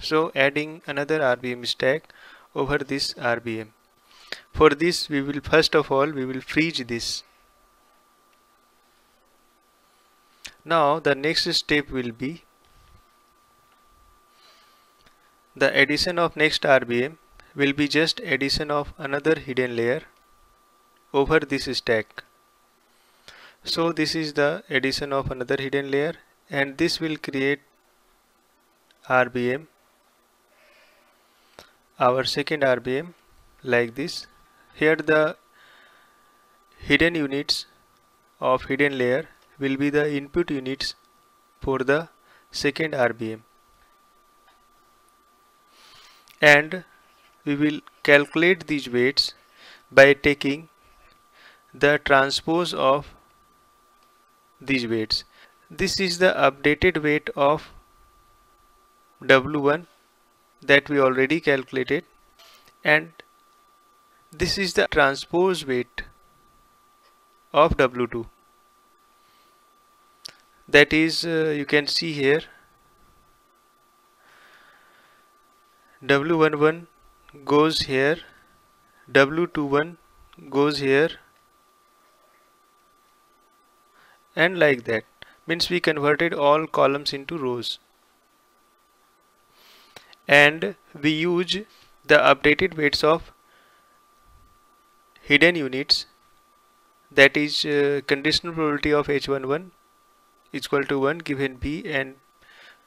so adding another RBM stack over this RBM for this we will first of all we will freeze this. Now the next step will be the addition of next RBM will be just addition of another hidden layer over this stack. So this is the addition of another hidden layer and this will create RBM our second RBM like this. Here the hidden units of hidden layer will be the input units for the second RBM and we will calculate these weights by taking the transpose of these weights. This is the updated weight of W1 that we already calculated. And this is the transpose weight of W2 that is uh, you can see here W11 goes here W21 goes here and like that. Means we converted all columns into rows and we use the updated weights of hidden units that is uh, conditional probability of h11 is equal to 1 given b and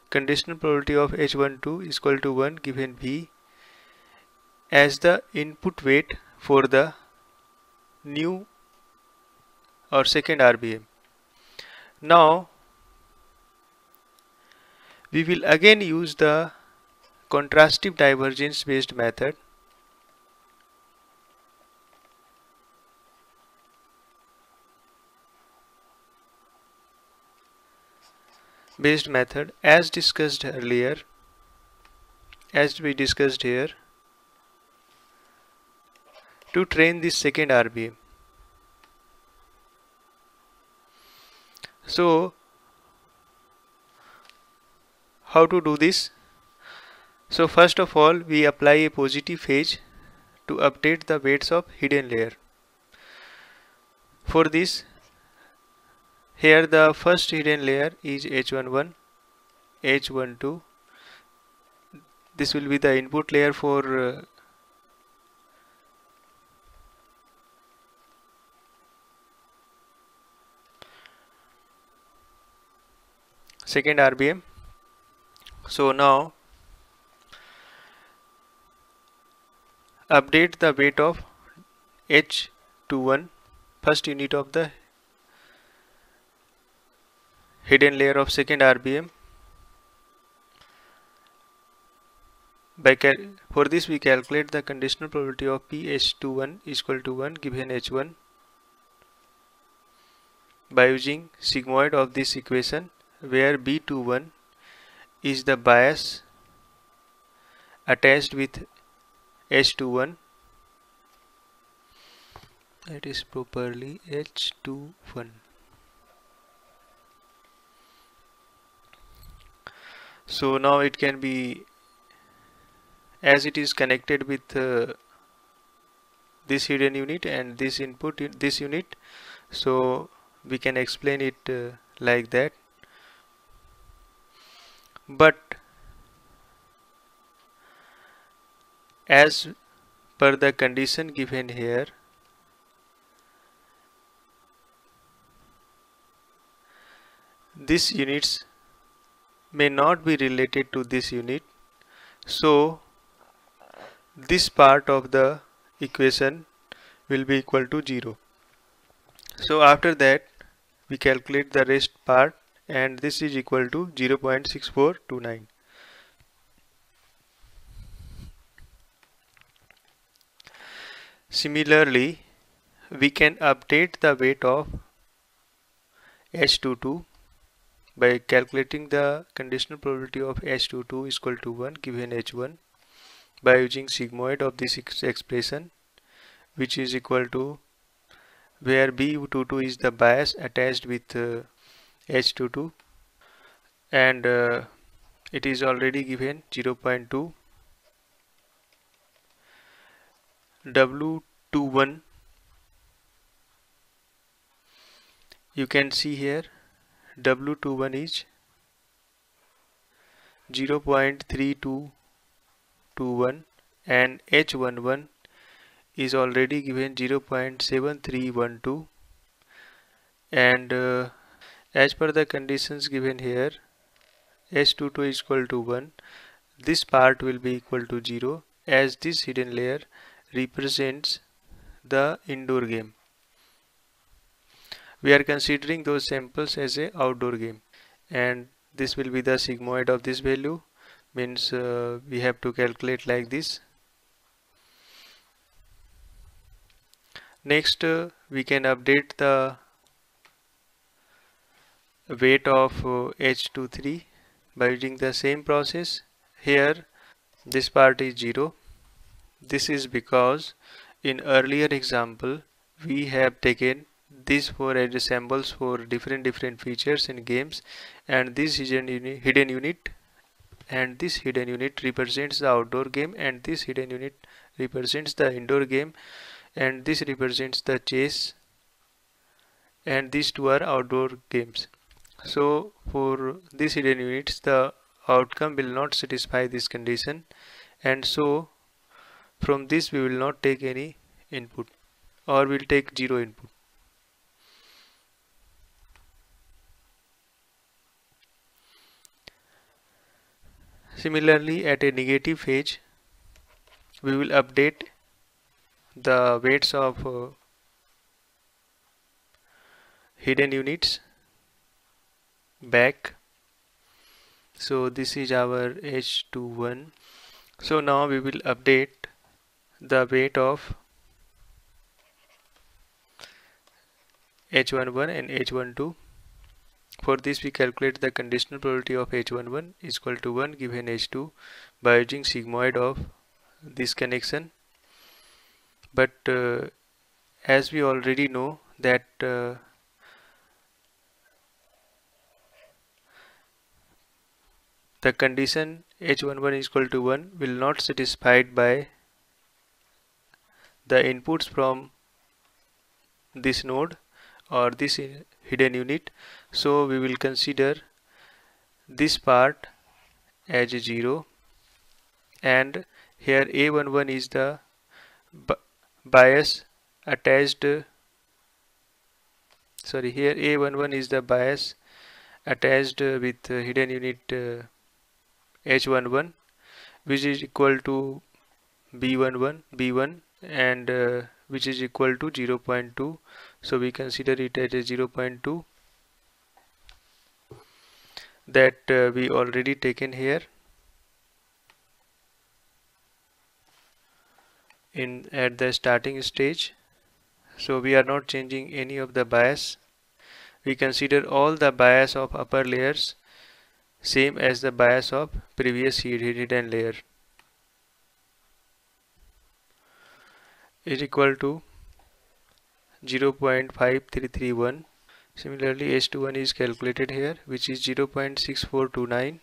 conditional probability of h12 is equal to 1 given b as the input weight for the new or second RBM. Now we will again use the contrastive divergence based method based method as discussed earlier as we discussed here to train this second RBM. So how to do this? So first of all we apply a positive phase to update the weights of hidden layer. For this here the first hidden layer is H11, H12. This will be the input layer for uh, second RBM. So now update the weight of H21 first unit of the hidden layer of second RBM for this we calculate the conditional probability of PH21 is equal to 1 given H1 by using sigmoid of this equation where B21 is the bias attached with H21 that is properly H21 so now it can be as it is connected with uh, this hidden unit and this input in this unit. So we can explain it uh, like that. But as per the condition given here these units may not be related to this unit. So this part of the equation will be equal to 0 so after that we calculate the rest part and this is equal to 0.6429 Similarly, we can update the weight of H22 by calculating the conditional probability of H22 is equal to 1 given H1 by using sigmoid of this expression which is equal to where B22 is the bias attached with uh, H22 and uh, it is already given 0.2 W21 you can see here W21 is 0.3221 and H11 is already given 0.7312 and uh, as per the conditions given here H22 is equal to 1 this part will be equal to 0 as this hidden layer represents the indoor game. We are considering those samples as a outdoor game. And this will be the sigmoid of this value. Means uh, we have to calculate like this. Next uh, we can update the weight of uh, H23 by using the same process. Here this part is 0 this is because in earlier example we have taken these four edge symbols for different different features in games and this hidden unit, hidden unit and this hidden unit represents the outdoor game and this hidden unit represents the indoor game and this represents the chase and these two are outdoor games. So for these hidden units the outcome will not satisfy this condition and so from this we will not take any input or we'll take zero input Similarly, at a negative phase, we will update the weights of uh, hidden units back. So this is our H21. So now we will update the weight of H11 and H12 for this we calculate the conditional probability of H11 is equal to 1 given H2 by using sigmoid of this connection. But uh, as we already know that uh, the condition H11 is equal to 1 will not satisfied by the inputs from this node or this hidden unit. So we will consider this part as 0 and here a11 is the bias attached sorry here a11 is the bias attached with hidden unit uh, h11 which is equal to b11 b1 and uh, which is equal to 0.2 so we consider it as a 0.2 that uh, we already taken here. In at the starting stage. So we are not changing any of the bias. We consider all the bias of upper layers same as the bias of previous hidden layer is equal to 0.5331 Similarly, H21 is calculated here, which is 0.6429.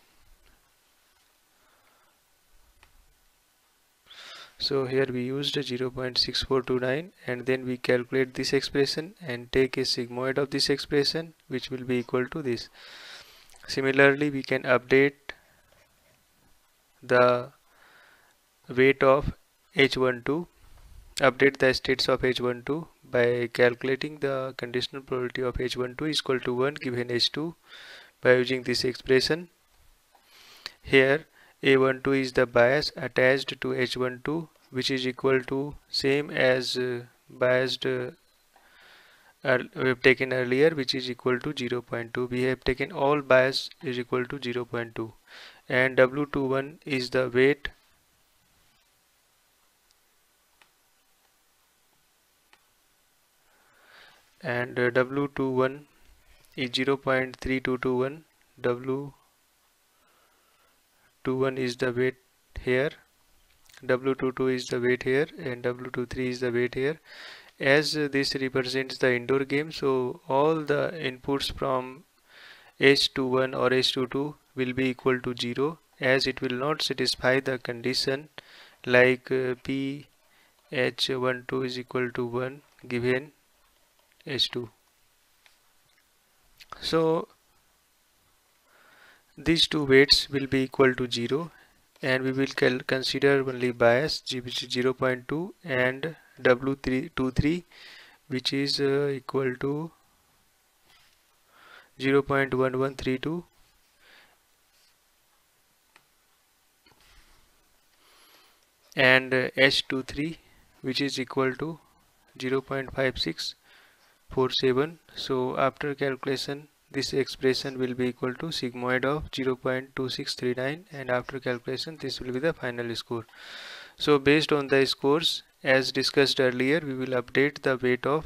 So here we used 0.6429 and then we calculate this expression and take a sigmoid of this expression which will be equal to this. Similarly, we can update the weight of H12 update the states of H12 by calculating the conditional probability of H12 is equal to 1 given H2 by using this expression. Here A12 is the bias attached to H12 which is equal to same as uh, biased uh, we have taken earlier which is equal to 0.2 we have taken all bias is equal to 0.2 and W21 is the weight and uh, W21 is 0.3221 W21 is the weight here. W22 is the weight here and W23 is the weight here. As uh, this represents the indoor game so all the inputs from H21 or H22 will be equal to 0 as it will not satisfy the condition like uh, p h12 is equal to 1 given h2 so these two weights will be equal to 0 and we will consider only bias which is 0.2 and W323 which is uh, equal to 0.1132 and uh, H23 which is equal to 0.5647 so after calculation this expression will be equal to sigmoid of 0.2639 and after calculation this will be the final score. So based on the scores as discussed earlier we will update the weight of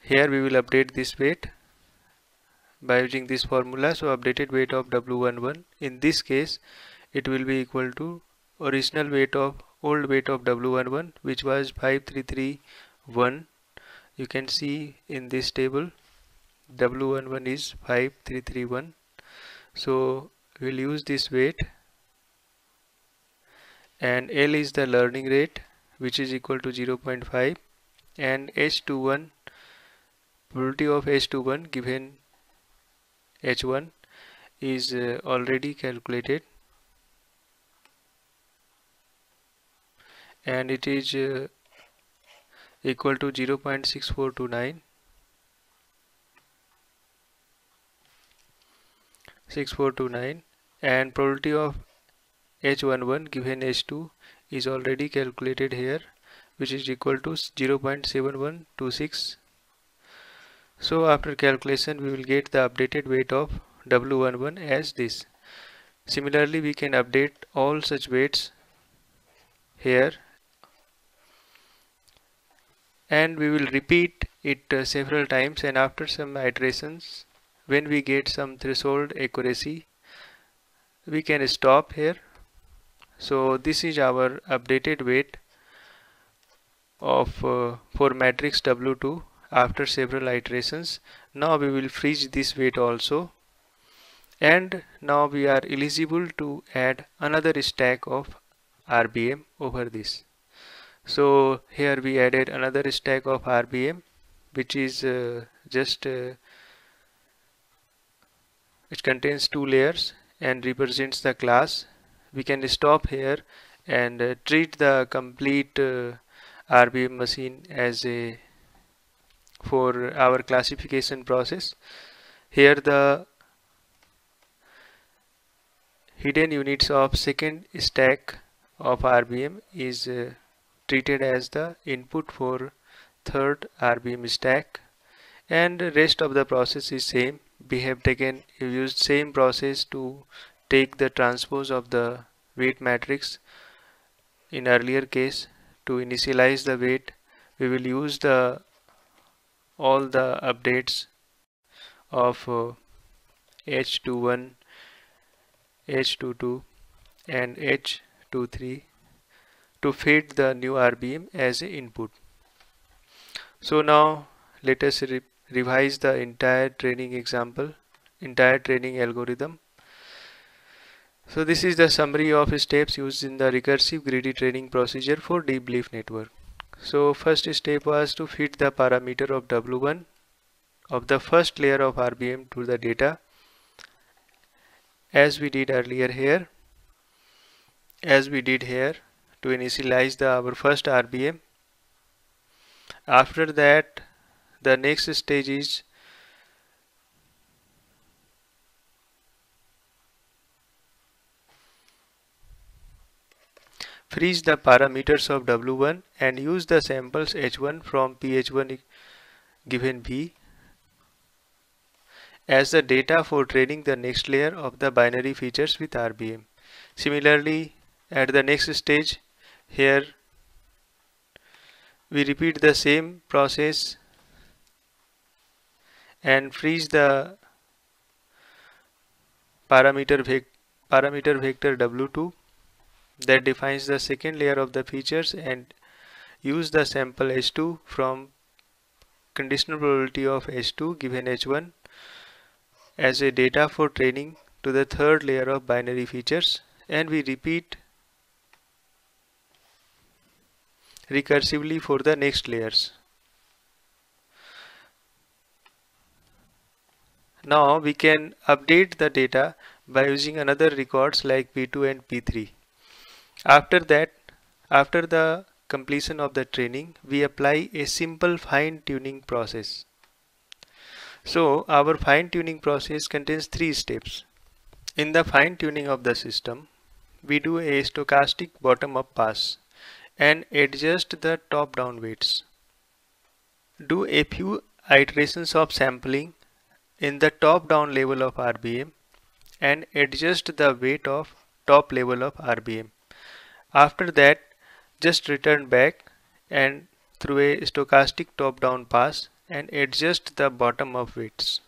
here we will update this weight by using this formula. So updated weight of W11 in this case it will be equal to original weight of old weight of W11 which was 5331 you can see in this table W11 is 5331 so we'll use this weight. And L is the learning rate which is equal to 0.5 and H21 probability of H21 given H1 is uh, already calculated. And it is uh, equal to 0.6429 6429 and probability of H11 given H2 is already calculated here which is equal to 0.7126 so after calculation we will get the updated weight of W11 as this. Similarly we can update all such weights here and we will repeat it uh, several times. And after some iterations when we get some threshold accuracy we can stop here. So this is our updated weight of uh, for matrix W2 after several iterations. Now we will freeze this weight also. And now we are eligible to add another stack of RBM over this so here we added another stack of RBM which is uh, just uh, it contains two layers and represents the class. We can stop here and uh, treat the complete uh, RBM machine as a for our classification process. Here the hidden units of second stack of RBM is uh, treated as the input for third RBM stack. And rest of the process is same. We have taken used same process to take the transpose of the weight matrix. In earlier case to initialize the weight we will use the all the updates of uh, H21 H22 and H23 to feed the new RBM as input. So now let us re revise the entire training example entire training algorithm. So this is the summary of steps used in the recursive greedy training procedure for deep belief network. So first step was to feed the parameter of W1 of the first layer of RBM to the data as we did earlier here as we did here to initialize the our first RBM after that the next stage is Freeze the parameters of W1 and use the samples H1 from PH1 given V as the data for training the next layer of the binary features with RBM. Similarly, at the next stage, here we repeat the same process and freeze the parameter, vec parameter vector W2 that defines the second layer of the features and use the sample H2 from conditional probability of H2 given H1 as a data for training to to the third layer of binary features and we repeat recursively for the next layers. Now we can update the data by using another records like P2 and P3. After that, after the completion of the training, we apply a simple fine tuning process. So our fine tuning process contains three steps. In the fine tuning of the system, we do a stochastic bottom up pass and adjust the top down weights. Do a few iterations of sampling in the top down level of RBM and adjust the weight of top level of RBM. After that just return back and through a stochastic top down pass and adjust the bottom of weights.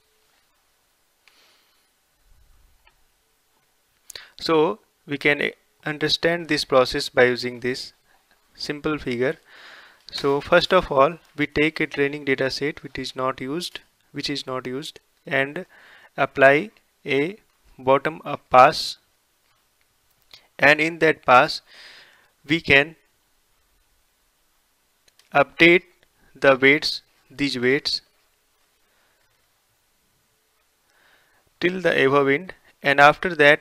So we can understand this process by using this simple figure. So first of all we take a training data set which is not used which is not used and apply a bottom up pass and in that pass we can update the weights these weights till the above end and after that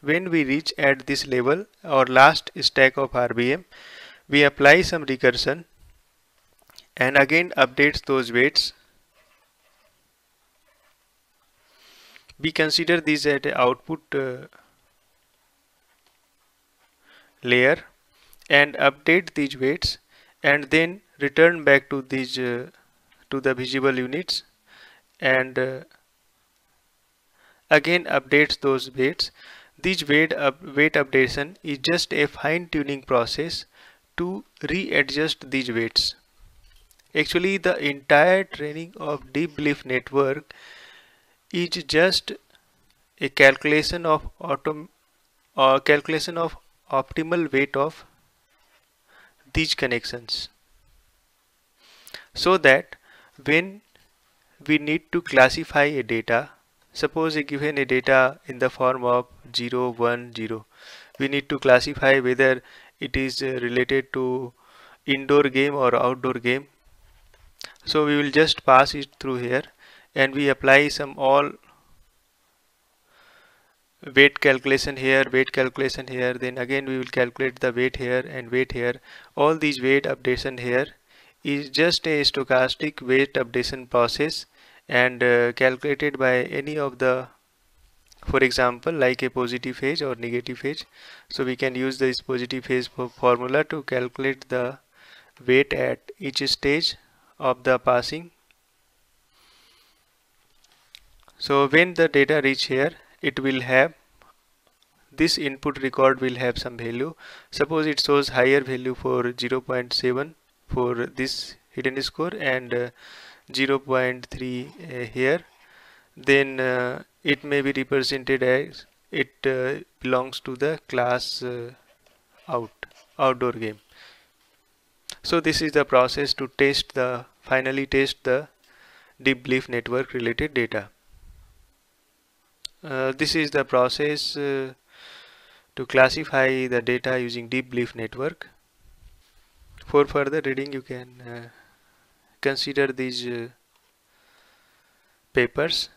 when we reach at this level our last stack of RBM we apply some recursion and again updates those weights. We consider this at output uh, layer and update these weights and then return back to these uh, to the visible units and uh, again updates those weights. This weight, up, weight updation is just a fine tuning process to readjust these weights. Actually the entire training of deep belief network is just a calculation of autom calculation of optimal weight of these connections. So that when we need to classify a data suppose a given a data in the form of 0 1 0 we need to classify whether it is uh, related to indoor game or outdoor game. So we will just pass it through here and we apply some all weight calculation here weight calculation here. Then again we will calculate the weight here and weight here. All these weight updation here is just a stochastic weight updation process and uh, calculated by any of the for example like a positive phase or negative phase. So we can use this positive phase formula to calculate the weight at each stage of the passing. So when the data reach here it will have this input record will have some value. Suppose it shows higher value for 0.7 for this hidden score and uh, 0.3 uh, here then uh, it may be represented as it uh, belongs to the class uh, out outdoor game. So this is the process to test the finally test the deep belief network related data. Uh, this is the process uh, to classify the data using deep belief network. For further reading you can uh, consider these papers